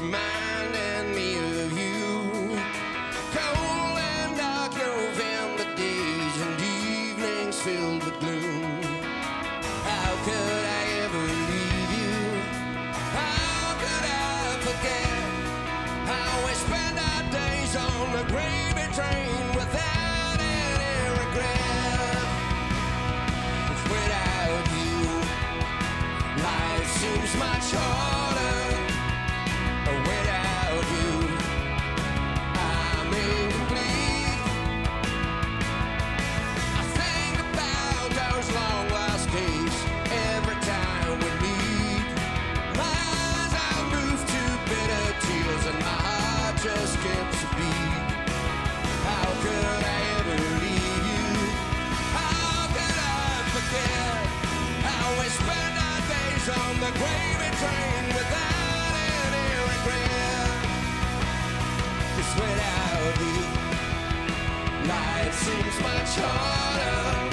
reminding me of you. Cold and dark November days and evenings filled with gloom. How could I ever leave you? How could I forget how we spent our days on the gravy train without any regret? without you, life seems much harder. On the gravy train without any regret? 'Cause without you, life seems much harder.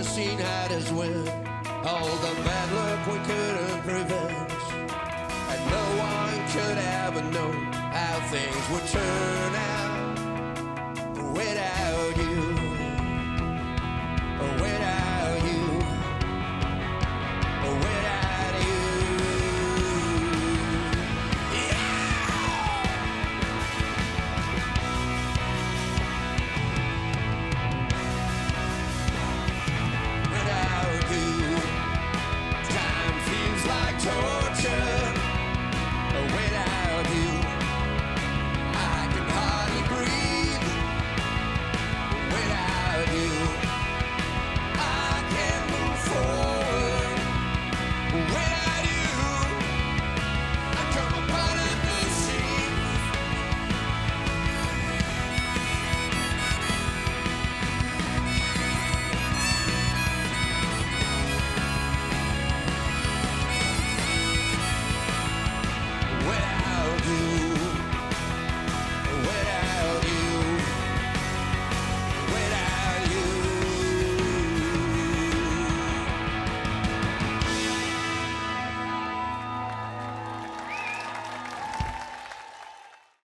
Never seen how this. All the bad luck we couldn't prevent. And no one could ever know how things would turn. When I